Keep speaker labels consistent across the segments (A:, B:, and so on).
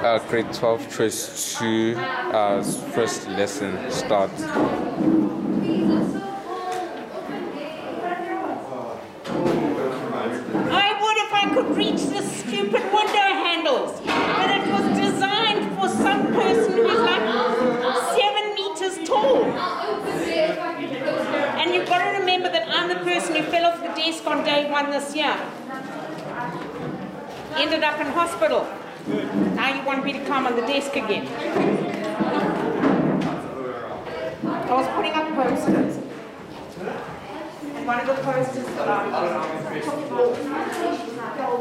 A: uh, grade 12 choice 2 uh, first lesson start.
B: I would if I could reach the stupid window handles. But it was designed for some person who's like seven meters tall. And you've got to remember that I'm the person who fell off the desk on day one this year. Ended up in hospital. Now you want me to climb on the desk again. I was putting up posters. And one of the posters that I took off
C: No,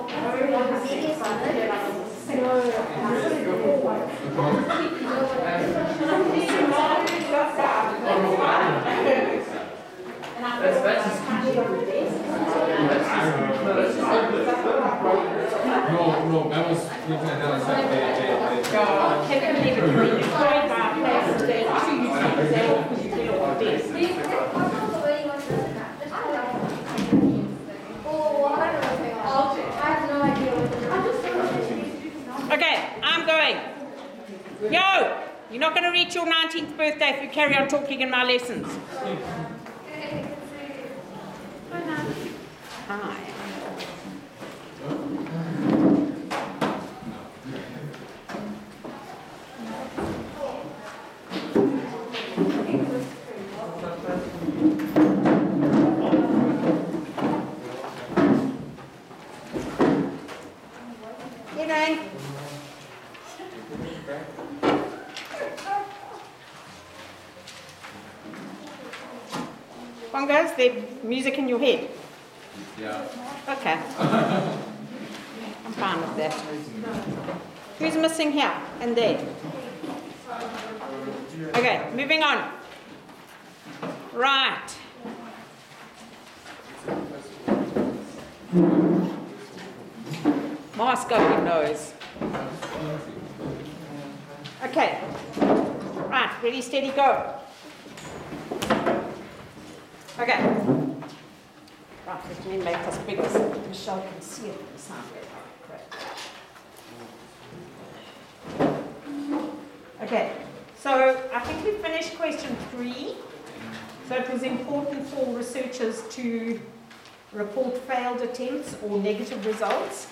C: no, that was looking at the other side. They- they- they-
B: Can you believe it? You try by places there, two you see there, because you feel on this.
D: I have no idea
B: Okay, I'm going. Yo, you're not going to reach your 19th birthday if you carry on talking in my lessons. Hi. Bongos, the music in your head.
C: Yeah.
B: Okay. I'm fine with that. Who's missing here and there? Okay, moving on. Right. Mask over your nose. Okay. Right, ready, steady, go. Okay. Right, let me make this bigger so Michelle can see it. Okay, so I think we finished question three. So it was important for researchers to report failed attempts or negative results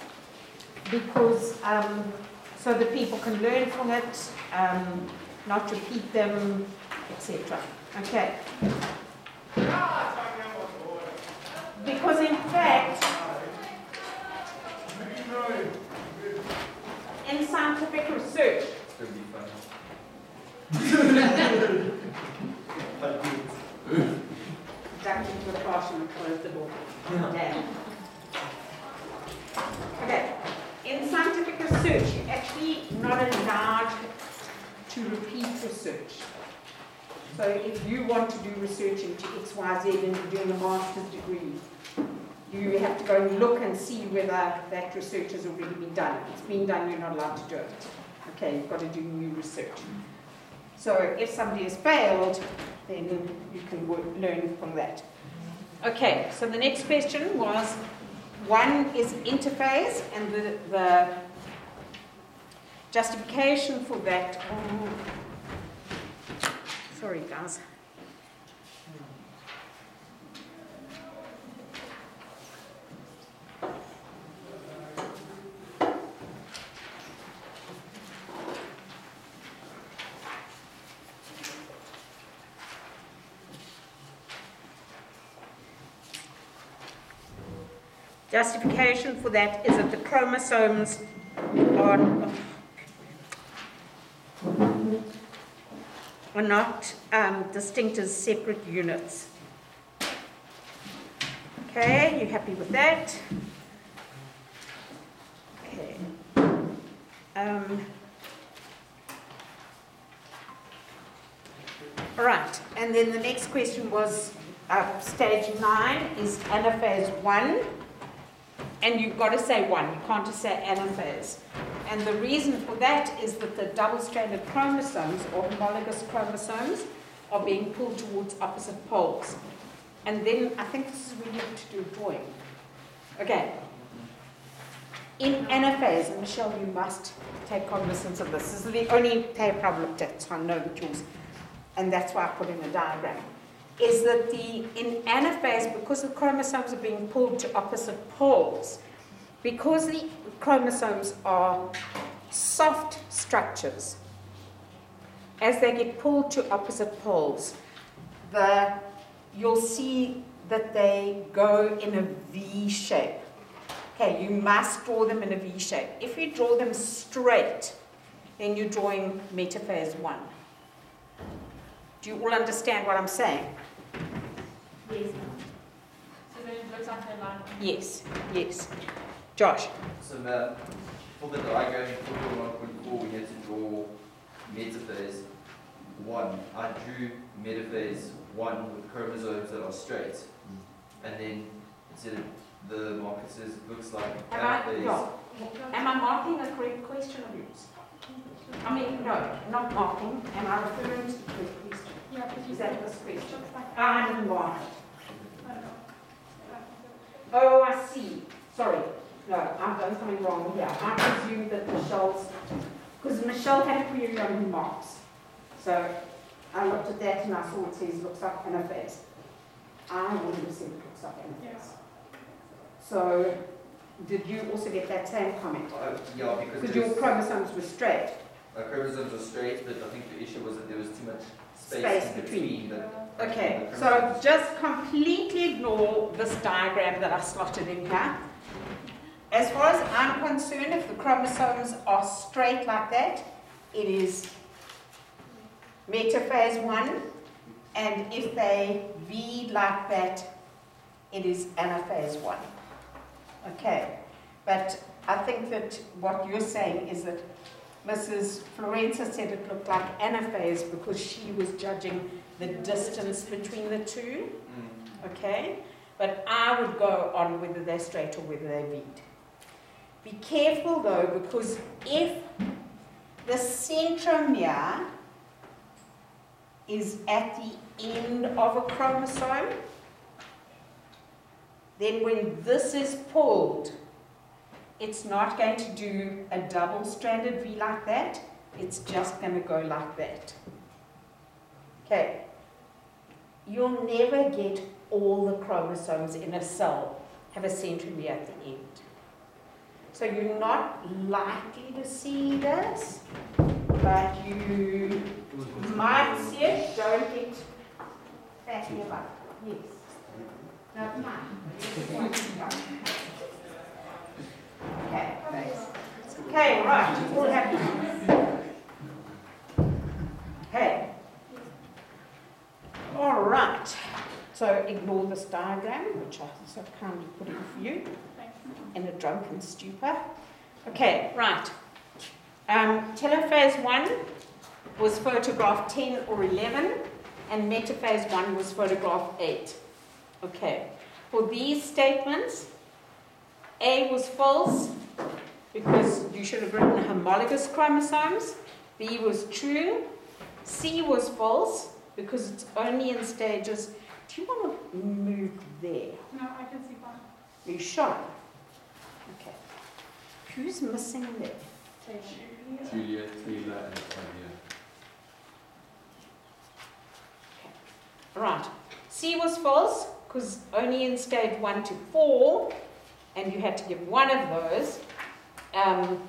B: because um, so that people can learn from it, um, not repeat them, etc. Okay. Because in fact, in scientific research, ducked into the classroom and the door. Damn. Okay, in scientific research, you're actually not allowed to repeat research. So if you want to do research into X, Y, Z and you're doing a master's degree, you have to go and look and see whether that research has already been done. If it's been done, you're not allowed to do it. Okay, you've got to do new research. So if somebody has failed, then you can wo- learn from that. Okay, so the next question was, one is interphase, and the, the justification for that, sorry guys. Justification for that is that the chromosomes are, are not um, distinct as separate units. Okay, you happy with that? Okay. Um, all right, and then the next question was uh, stage nine is anaphase one. And you've got to say one, you can't just say anaphase. And the reason for that is that the double-stranded chromosomes or homologous chromosomes are being pulled towards opposite poles. And then I think this is really good to do a drawing. Okay. In anaphase, Michelle, you must take cognizance of this. This is the only paper I've looked at, so I know that yours, and that's why I put in a diagram, is that the, in anaphase, because the chromosomes are being pulled to opposite poles, because the chromosomes are soft structures, as they get pulled to opposite poles, the, you'll see that they go in a V shape. Okay, you must draw them in a V shape. If you draw them straight, then you're drawing metaphase one. Do you all understand what I'm saying?
D: Yes.
E: So then it looks like they're lined up.
B: Yes, yes. Josh?
F: So, Matt, uh, for the diagram for the one point four, we had to draw metaphase one. I drew metaphase one with chromosomes that are straight. And then instead of the marker says it looks like
B: Am I,
F: anaphase.
B: no. Am I marking a correct question of yours? I mean, no, not marking. Am I referring to the correct question?
E: Yeah,
B: Is that this
E: it
B: question? I didn't mark it.
E: I don't know.
B: Oh, I see. Sorry. No, I've done something wrong here. I presume that Michelle's, because Michelle had a query on her marks. So I looked at that and I saw it says looks like anaphase. I wouldn't have said it looks like anaphase.
E: Yeah.
B: So did you also get that same comment?
F: Uh, yeah, because
B: Because your
F: was-
B: chromosomes were straight.
F: uh, chromosomes were straight, but I think the issue was that there was too much space,
B: Space
F: in
B: between.
F: between. the-
B: Okay,
F: the
B: so
F: chromosomes.
B: just completely ignore this diagram that I slotted in here. As far as I'm concerned, if the chromosomes are straight like that, it is metaphase one, and if they V like that, it is anaphase one. Okay, but I think that what you're saying is that Mrs. Florenza said it looked like anaphase because she was judging the distance between the two,
F: Mm.
B: okay? But I would go on whether they're straight or whether they're V'd. Be careful though, because if the centromere is at the end of a chromosome, then when this is pulled, it's not going to do a double-stranded V like that. It's just going to go like that. Okay. You'll never get all the chromosomes in a cell have a centromere at the end. So you're not likely to see this, but you might see it. Don't get fatty about it. Yes. No, it's. Okay. Okay, right, all happy? Okay. All right. So ignore this diagram, which I so kindly put in for you, in a drunken stupor. Okay, right. Um, telophase 1 was photograph 10 or 11, and metaphase 1 was photograph 8. Okay. For these statements, A was false because you should have written homologous chromosomes. B was true. C was false because it's only in stages. Do you want to move there?
E: No, I can see fine.
B: Are you sure? Okay. Who's missing there?
A: Julia, Taylor, and Tanya.
B: Right. C was false because only in stage 1 to 4, and you had to give one of those um,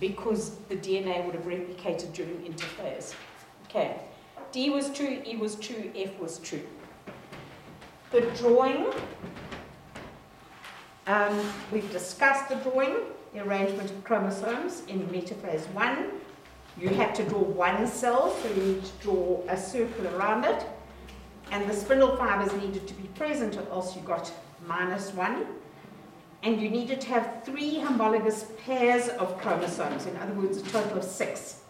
B: because the DNA would have replicated during interphase. Okay. D was true, E was true, F was true. The drawing, um, we've discussed the drawing, the arrangement of chromosomes in metaphase 1. You had to draw one cell, so you need to draw a circle around it and the spindle fibers needed to be present or else you got minus one. And you needed to have three homologous pairs of chromosomes, in other words, a total of six,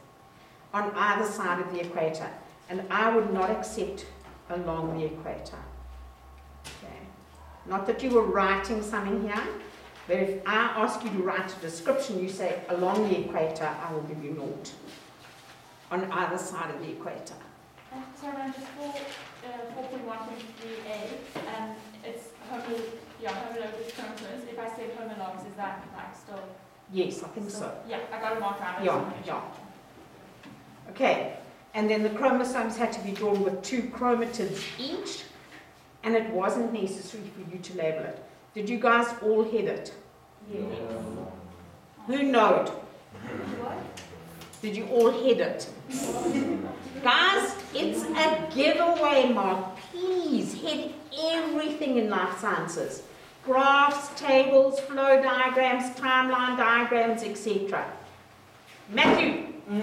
B: on either side of the equator. And I would not accept along the equator. Okay. Not that you were writing something here, but if I ask you to write a description, you say along the equator, I will give you naught. On either side of the equator.
E: Um, Sorry, I'm just for, uh, four point one point three A, and it's homo, yeah, homologous chromosomes. If I say homologs, is that like still
B: Yes, I think so.
E: Yeah, I got down. I just
B: Yeah, yeah. Okay, and then the chromosomes had to be drawn with two chromatids each, and it wasn't necessary for you to label it. Did you guys all head it? Who knowed? Did you all head it? Guys, it's a giveaway, Mark. Please head everything in life sciences. Graphs, tables, flow diagrams, timeline diagrams, etc. Matthew,
C: Yeah.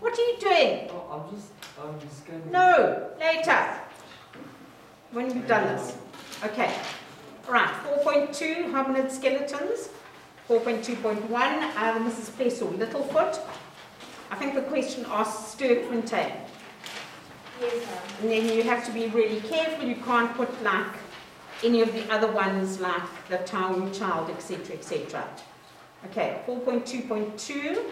B: what are you doing?
C: Oh, I'm just, I'm just going.
B: No, later. When you've done this. Okay. Right, 4.2, hominid skeletons. 4.2.1, uh, Mrs. Ples or Littlefoot. I think the question asks Sterkfontein.
E: Yes, ma'am.
B: And then you have to be really careful. You can't put like any of the other ones like the Taung child, etc., etc. Okay, 4.2.2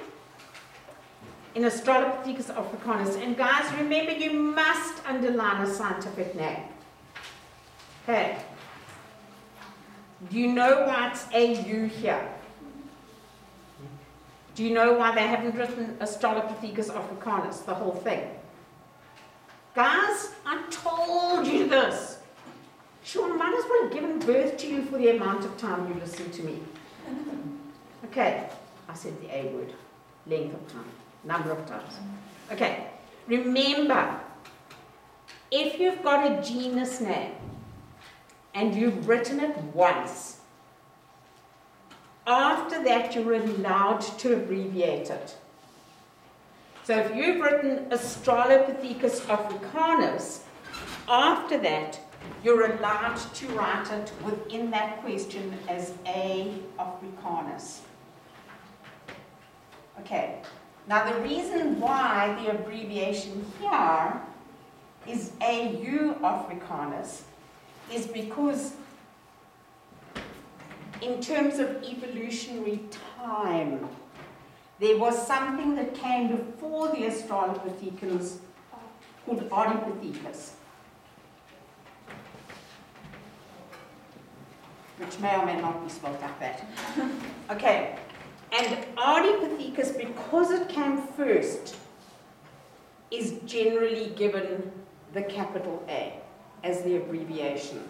B: in Australopithecus africanus. And guys, remember you must underline a scientific name. Okay. Do you know why it's AU here? Do you know why they haven't written Australopithecus africanus, the whole thing? Guys, I told you this. Sean might as well have given birth to you for the amount of time you listened to me. Okay, I said the A word. Length of time. Number of times. Okay, remember, if you've got a genus name and you've written it once, after that you're allowed to abbreviate it. So if you've written Australopithecus africanus, after that, you're allowed to write it within that question as A africanus. Okay, now the reason why the abbreviation here is AU africanus is because in terms of evolutionary time, there was something that came before the Australopithecus called Ardipithecus, which may or may not be spelled like that. Okay, and Ardipithecus, because it came first, is generally given the capital A as the abbreviation.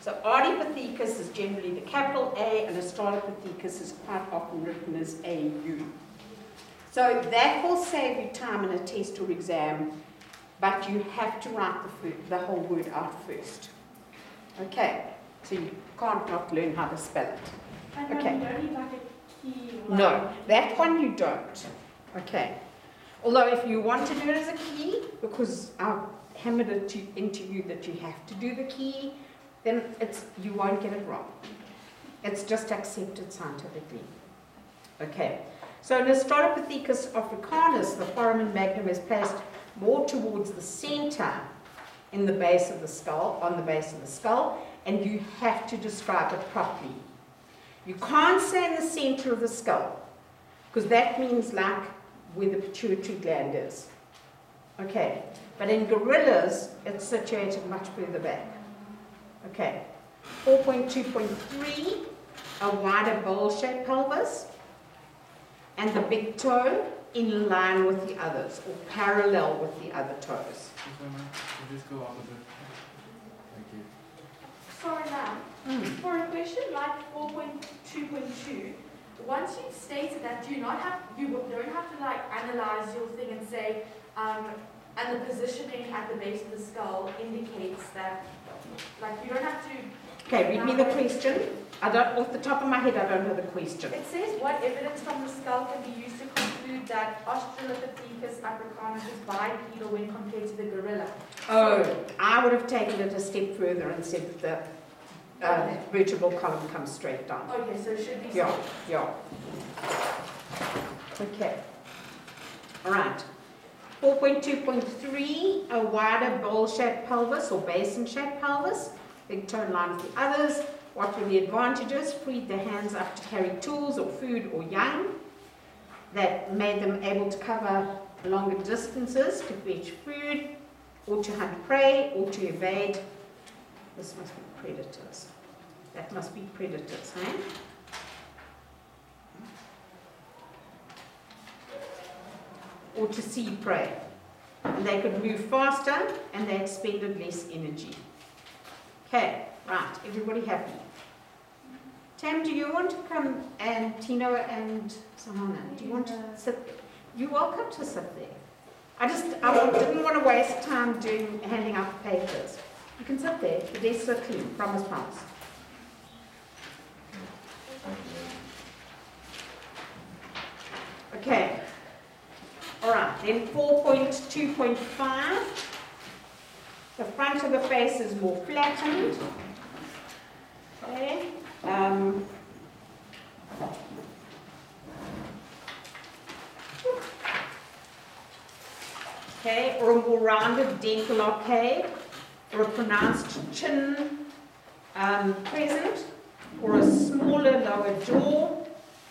B: So Ardipithecus is generally the capital A, and Australopithecus is quite often written as AU. So that will save you time in a test or exam, but you have to write the, the whole word out first. Okay, so you can't not learn how to spell it.
E: And
B: Okay. No, that one you don't. Okay. Although if you want to do it as a key, because I've hammered it to, into you that you have to do the key, then it's you won't get it wrong. It's just accepted scientifically. Okay. So in Australopithecus africanus, the foramen magnum is placed more towards the center in the base of the skull, on the base of the skull, and you have to describe it properly. You can't say in the center of the skull, because that means like where the pituitary gland is. Okay, but in gorillas, it's situated much further back. Okay, 4.2.3, a wider bowl-shaped pelvis, and the big toe in line with the others, or parallel with the other toes.
C: You just go opposite. Thank you.
E: Sorry, ma'am.
B: Hmm.
E: For a question like 4.2.2, once you've stated that, do you not have, you don't have to like analyze your thing and say, um, and the positioning at the base of the skull indicates that, like you don't have to,
B: Okay, read me the question. I don't, off the top of my head, I don't know the question.
E: it says what evidence from the skull can be used to conclude that Australopithecus africanus is bipedal when compared to the gorilla.
B: Oh, I would have taken it a step further and said that the uh, vertebral column comes straight down.
E: Okay, so it should be.
B: Yeah, yeah. Okay. All right. 4.2.3, a wider bowl-shaped pelvis or basin-shaped pelvis, big toe in line with the others. What were the advantages? Freed the hands up to carry tools or food or young. That made them able to cover longer distances to fetch food or to hunt prey or to evade This must be predators. That must be predators, eh? Or to see prey. And they could move faster and they expended less energy. Okay, right, everybody happy? Tam, do you want to come and Tino and Sahana, do you want to sit? You're welcome to sit there. I just, I didn't want to waste time doing, handing out papers. You can sit there, the desks are clean, promise, promise. Okay. All right, then 4.2.5. The front of the face is more flattened. Okay. Um, okay, or a more rounded dental arcade, or a pronounced chin um, present, or a smaller lower jaw,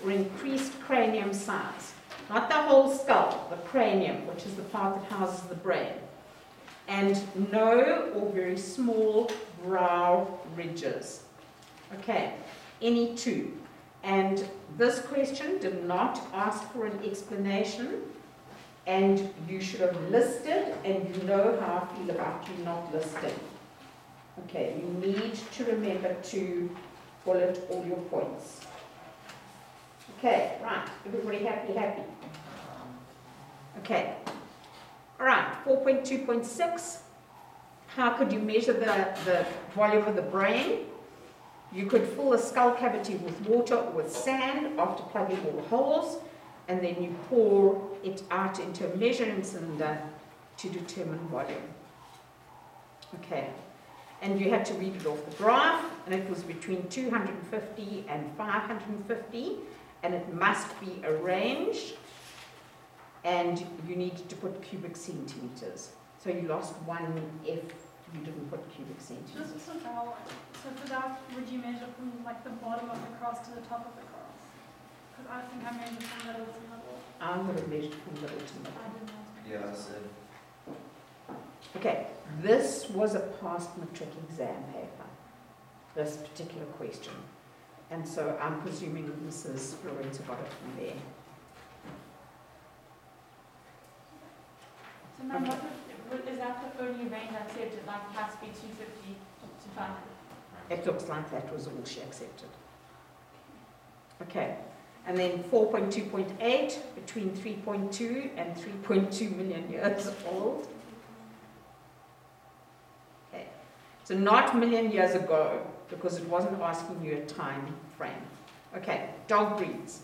B: or increased cranium size. Not the whole skull, the cranium, which is the part that houses the brain. And no or very small brow ridges. Okay, any two. And this question did not ask for an explanation, and you should have listed, and you know how I feel about you not listing. Okay, you need to remember to bullet all your points. Okay, right, everybody happy, happy? Okay, all right, 4.2.6. How could you measure the, the volume of the brain? You could fill the skull cavity with water or with sand after plugging all the holes, and then you pour it out into a measuring cylinder to determine volume. Okay, and you had to read it off the graph, and it was between 250 and 550, and it must be arranged, and you needed to put cubic centimeters. So you lost one if you didn't put cubic centimeters.
G: So now, so for that, would you measure from like the bottom of the cross to the top of the cross? Because I think I measured from middle to middle.
B: I would have measured from middle to middle.
G: I didn't know.
F: Yeah, so
B: Okay, this was a past matric exam paper, this particular question. And so I'm presuming Mrs. Lorenzo got it from there.
E: So now, what would, is that the only range accepted, like has to be two fifty to five hundred?
B: It looks like that was all she accepted. Okay, and then 4.2.8, between 3.2 and 3.2 million years old. Okay, so not million years ago, because it wasn't asking you a time frame. Okay, dog breeds.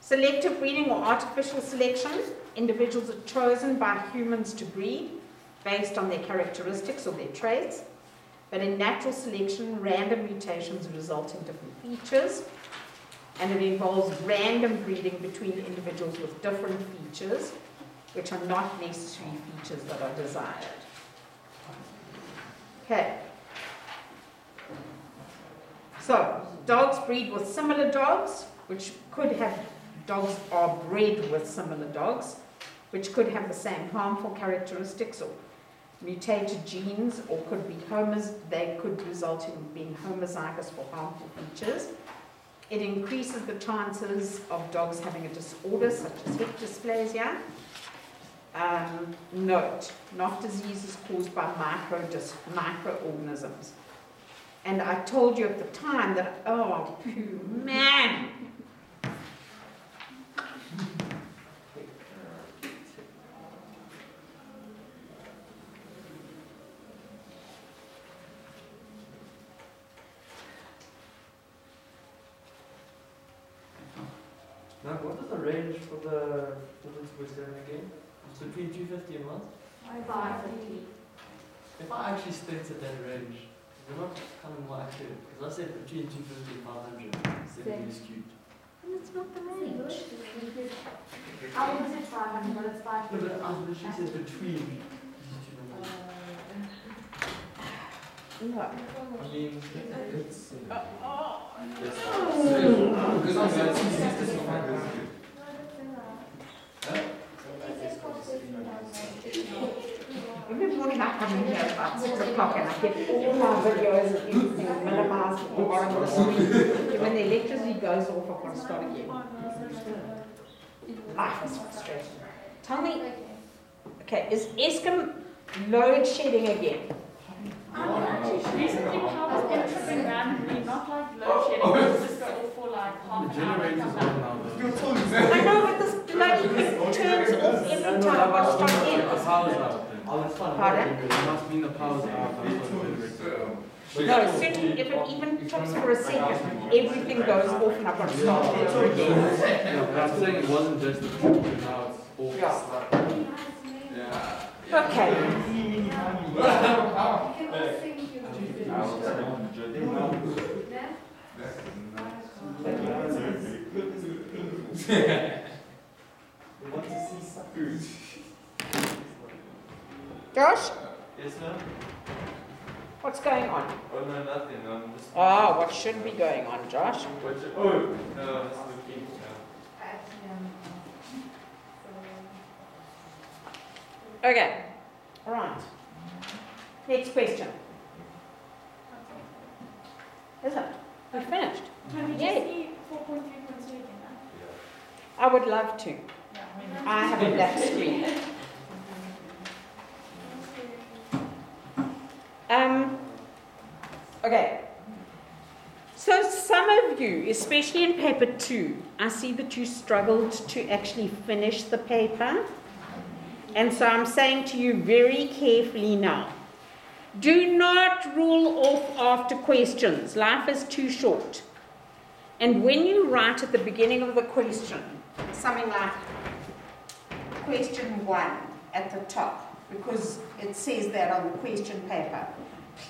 B: Selective breeding or artificial selection, individuals are chosen by humans to breed based on their characteristics or their traits. But in natural selection, random mutations result in different features, and it involves random breeding between individuals with different features, which are not necessarily features that are desired. Okay. So, dogs breed with similar dogs, which could have, dogs are bred with similar dogs, which could have the same harmful characteristics or mutated genes or could be homos, they could result in being homozygous for harmful features. It increases the chances of dogs having a disorder such as hip dysplasia. Um, note, not diseases caused by micro dis- microorganisms. And I told you at the time that, oh, man,
H: Now, what is the range for the for this exam again? It's between 250 and what?
E: Five fifty.
H: If I actually stated that range, we're not kind of more accurate. Because I said between 250 and 500, seven is cubed.
B: and it's not the range.
E: I would say five hundred, but it's five
H: No,
E: fifty.
H: but I literally said between these two numbers.
B: No.
H: I mean, it's. Oh, oh.
C: Because I'm going to see this is not good.
B: Everybody back in here about six o'clock and I get all my videos and everything minimized at the bottom of the screen. When the electricity goes off, I've got to start again.
G: No, that's not
B: Life is frustrating. Tell me, okay, is Eskom load shedding again?
G: Recently, power's been tripping randomly, not like load shedding, it's just go off for like half an hour. and
C: generator's
G: come
C: on
G: back.
C: now.
B: I know, but this bloody thing turns off every time I want to start in.
C: Power's out then.
H: Oh.
B: Pardon?
C: It must mean the power's out, that's what the generator.
B: No, as soon if it even trips for a second, everything goes off and I've got to start over again.
C: No, but I'm saying it wasn't just the trip, but now it's off.
B: Yeah. Okay. Josh,
C: Yes, ma'am?
B: what's going on?
C: Oh, no, nothing, I'm just.
B: Ah, what should be going on, Josh?
C: What you- oh, no, that's looking,
B: Okay, all right. Next question. Is it? We finished.
G: Can we just see four point three point two again?
B: I would love to.
G: Yeah, we know.
B: I have a black screen. Um, okay. So some of you, especially in paper two, I see that you struggled to actually finish the paper. And so I'm saying to you very carefully now, do not rule off after questions. Life is too short. And when you write at the beginning of the question, something like question one at the top, because it says that on the question paper,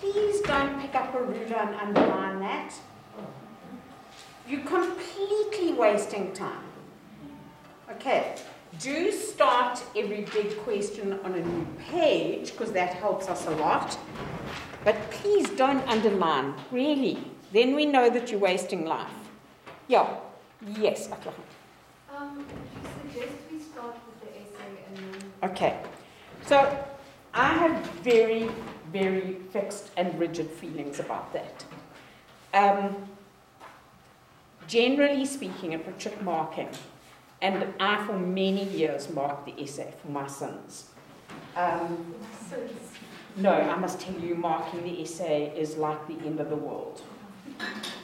B: please don't pick up a ruler and underline that. You're completely wasting time. Okay, do start every big question on a new page, because that helps us a lot. But please don't underline, really. Then we know that you're wasting life. Yeah, yes, Akla.
D: Um, suggest we start with the essay and then
B: Okay, so I have very, very fixed and rigid feelings about that. Um, generally speaking, a trick marking, and I for many years marked the essay for my sons. Um, no, I must tell you, marking the essay is like the end of the world.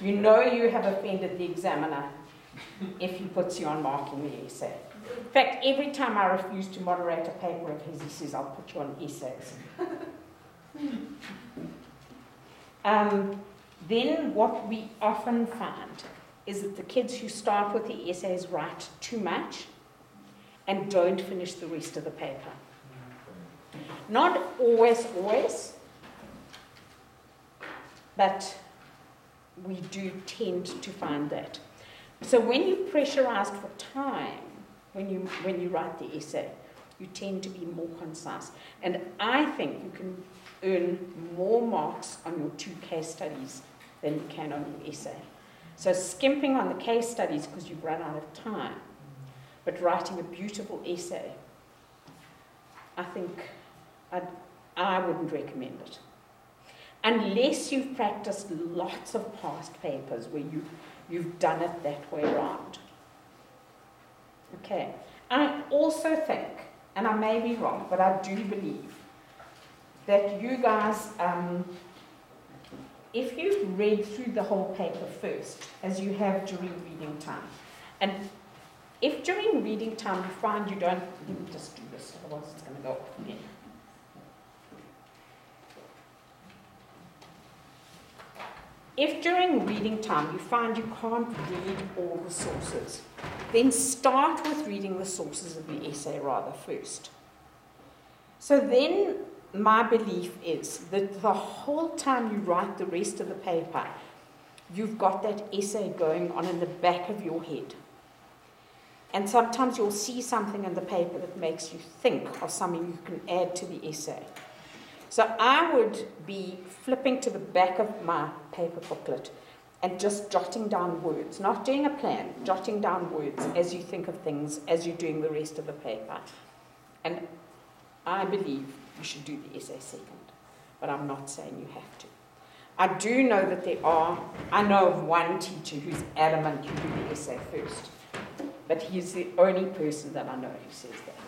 B: You know you have offended the examiner if he puts you on marking the essay. In fact, every time I refuse to moderate a paper of his, he says, I'll put you on essays. um, then what we often find is that the kids who start with the essays write too much and don't finish the rest of the paper. Not always, always, but we do tend to find that. So when you're pressurized for time, when you, when you write the essay, you tend to be more concise. And I think you can earn more marks on your two case studies than you can on your essay. So skimping on the case studies because you've run out of time, but writing a beautiful essay, I think I'd, I wouldn't recommend it. Unless you've practiced lots of past papers where you, you've done it that way around. Okay. I also think, and I may be wrong, but I do believe that you guys, um, if you've read through the whole paper first, as you have during reading time, and if during reading time you find you don't, let me just do this, otherwise it's going to go off again. If during reading time you find you can't read all the sources, then start with reading the sources of the essay rather first. So then, my belief is that the whole time you write the rest of the paper, you've got that essay going on in the back of your head. And sometimes you'll see something in the paper that makes you think of something you can add to the essay. So I would be flipping to the back of my paper booklet and just jotting down words, not doing a plan, jotting down words as you think of things as you're doing the rest of the paper. And I believe you should do the essay second. but I'm not saying you have to. I do know that there are, I know of one teacher who's adamant you do the essay first, but he's the only person that I know who says that.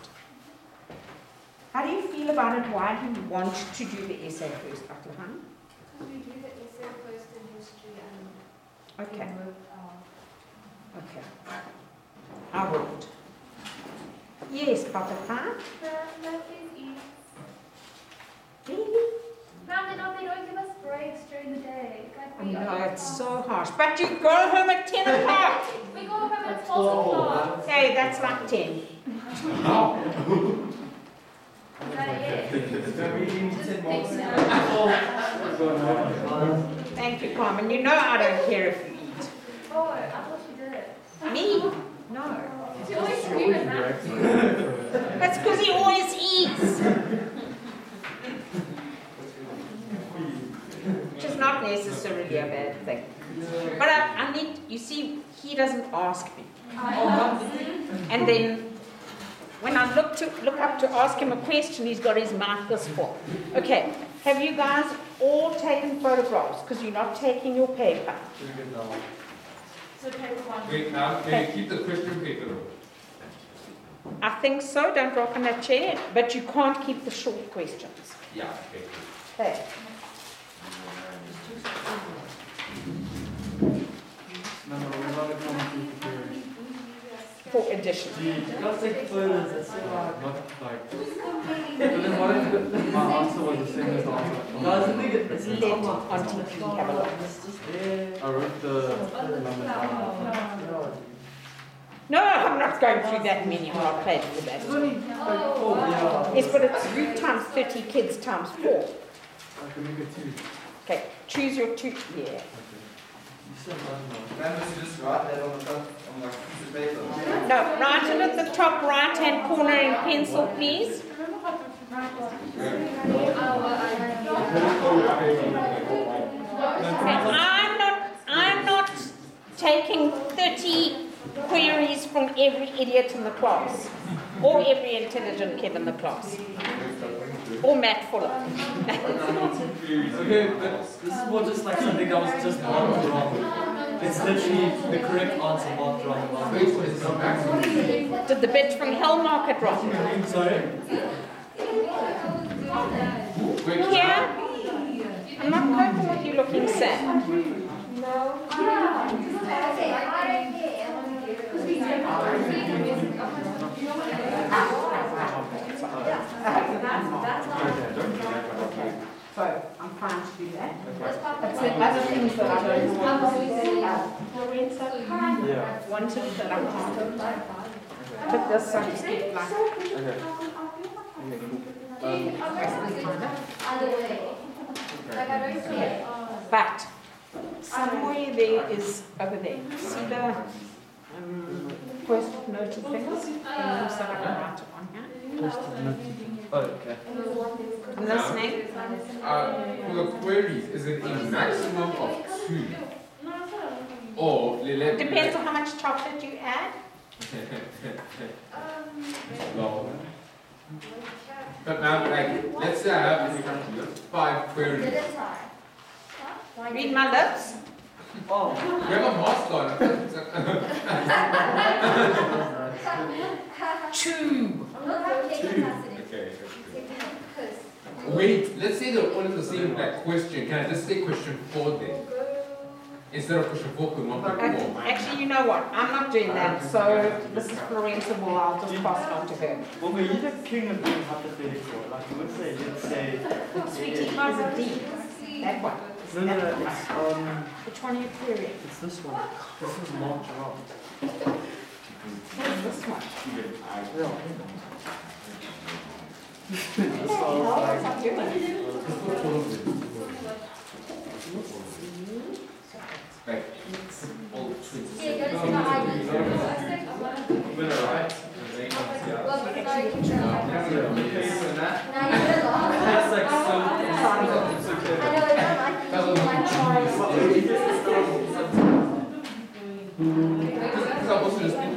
B: How do you feel about it? Why do you want to do the essay first, Atlahan?
D: Because we do the essay first in history and
B: Okay,
D: then with our
B: okay. I would. Yes, Papa Pie?
D: The lefties eat.
B: Really?
D: Mom, they don't, they don't give us breaks during the day. Like
B: I know, it's so harsh. But you go home at 10 o'clock.
D: We go home at twelve o'clock.
B: Okay, that's like 10.
D: Is that it? Just fix it.
B: Thank you, Carmen. You know I don't care if you eat.
D: Oh, I thought you did.
B: Me? No.
D: You always scream at Matthew.
B: That's because he always eats. Which is not necessarily a bad thing. But I, I need, you see, he doesn't ask me. And then when I look, to, look up to ask him a question, he's got his mouth this full. Okay, have you guys all taken photographs? Because you're not taking your paper.
A: Wait, now, can you keep the question paper?
B: I think so, don't rock on that chair, but you can't keep the short questions.
A: Yeah, okay.
B: Okay.
H: Number
B: for addition.
H: Let's take photos, that's so hard.
C: Not like. But then what if my answer was the same as the answer?
H: Guys, I think it- it's
B: Let. Auntie P have a look.
H: It's just there.
C: I wrote the number down.
B: No, I'm not going through that many. I'm not paying for that.
H: It's only like oh, four.
B: Yes, but it's three times 30 kids times four.
C: I can make it two.
B: Okay, choose your two. Yeah.
H: You said one, no.
F: Remember to just write that on the front,
B: No, write it at the top right hand corner in pencil, please. And I'm not, I'm not taking 30 queries from every idiot in the class, or every intelligent kid in the class, or Matt Fuller.
H: Okay, but this is more just like something that was just wrong. It's literally the correct answer marked wrong.
B: Did the bitch from Hell mark it wrong?
H: Sorry?
A: Wait,
B: Yeah? I'm not coping with you looking sad. So I'm fine to do that. That's the other things that I don't want.
C: Yeah.
B: Wanted that I can't. Put this so I just get like.
C: Okay. Okay, cool.
D: Either way. Like I don't care.
B: But somewhere there is over there. See the um, post-it things? Things that I can write it on here.
H: Oh, okay.
B: Listening.
A: Uh, for the queries, is it a maximum of two? Or let
B: Depends on how much chocolate you add.
A: No. But now, like, let's say I have five queries.
B: Read my lips.
H: Oh.
A: We have a mask on.
B: Two.
A: Okay. Wait, let's say they're all in the same like question. Can I just say question four then? Instead of question four, could one point
B: Okay,
A: four?
B: Actually, you know what? I'm not doing that. So this is Florenza Bull. I'll just pass it on to her.
I: Well, we use a king of being hypothetical. Like, we would say, let's say.
B: Sweetie, here's a D. That one.
I: No, no, no, it's, um,
B: Which one are you querying?
I: it's this one. This is marked wrong.
B: What's this one?
I: Yeah.
B: What the hell was I doing?
A: Like, all twenty.
H: That's like so. It's okay.
A: Because I'm just thinking